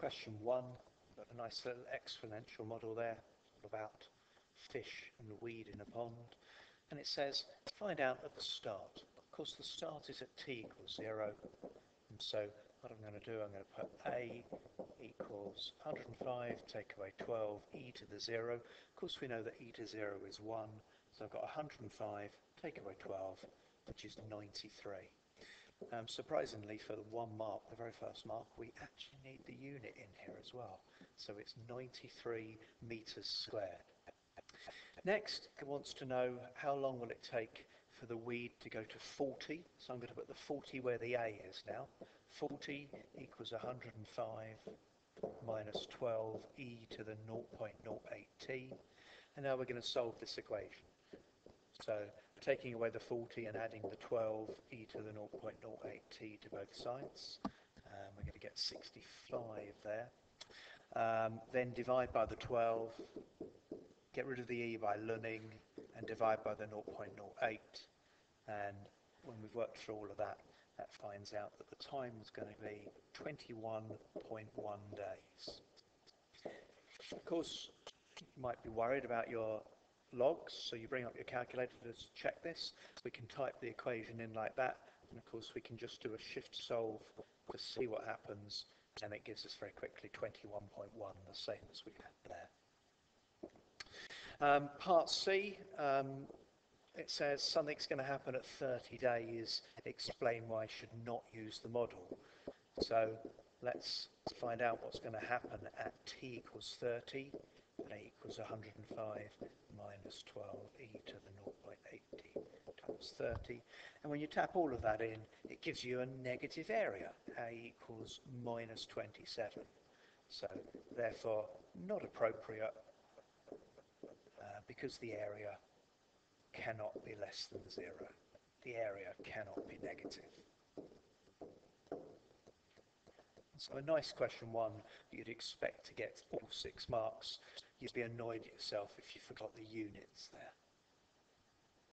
question one, a nice little exponential model there about fish and weed in a pond. And it says, find out at the start. Of course, the start is at t equals 0. And so what I'm going to do, I'm going to put a equals 105, take away 12, e to the 0. Of course, we know that e to 0 is 1. So I've got 105, take away 12, which is 93. Um, surprisingly, for the one mark, the very first mark, we actually need the unit in here as well. So it's 93 meters squared. Next, it wants to know how long will it take for the weed to go to 40. So I'm going to put the 40 where the A is now. 40 equals 105 minus 12 e to the 0.08t. And now we're going to solve this equation. So taking away the 40 and adding the 12 e to the 0.08t to both sides. Um, we're going to get 65 there. Um, then divide by the 12, get rid of the e by lunning, and divide by the 0.08. And when we've worked through all of that, that finds out that the time is going to be 21.1 days. Of course, you might be worried about your logs, so you bring up your calculator to check this. We can type the equation in like that, and of course we can just do a shift solve to see what happens, and it gives us very quickly 21.1, the same as we had there. Um, part C, um, it says something's going to happen at 30 days, explain why I should not use the model. So let's find out what's going to happen at t equals 30 a equals 105 minus 12e to the 0.80 times 30. And when you tap all of that in, it gives you a negative area. a equals minus 27. So therefore, not appropriate uh, because the area cannot be less than zero. The area cannot be negative. So a nice question one you'd expect to get all six marks you'd be annoyed at yourself if you forgot the units there.